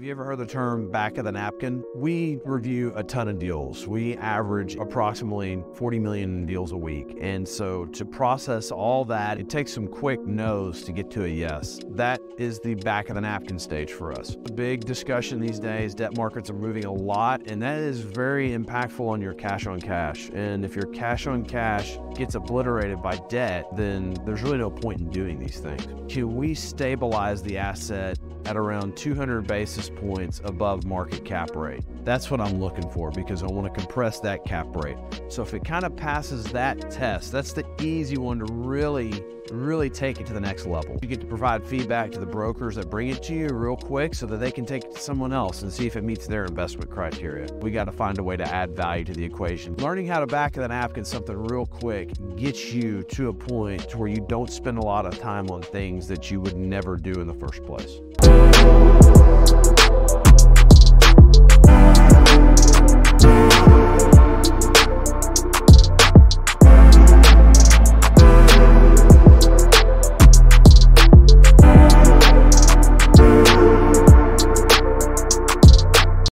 Have you ever heard the term back of the napkin? We review a ton of deals. We average approximately 40 million deals a week. And so to process all that, it takes some quick no's to get to a yes. That is the back of the napkin stage for us. A big discussion these days, debt markets are moving a lot, and that is very impactful on your cash on cash. And if your cash on cash gets obliterated by debt, then there's really no point in doing these things. Can we stabilize the asset at around 200 basis points above market cap rate. That's what I'm looking for because I want to compress that cap rate. So if it kind of passes that test, that's the easy one to really, really take it to the next level. You get to provide feedback to the brokers that bring it to you real quick so that they can take it to someone else and see if it meets their investment criteria. We got to find a way to add value to the equation. Learning how to back of the napkin something real quick gets you to a point to where you don't spend a lot of time on things that you would never do in the first place.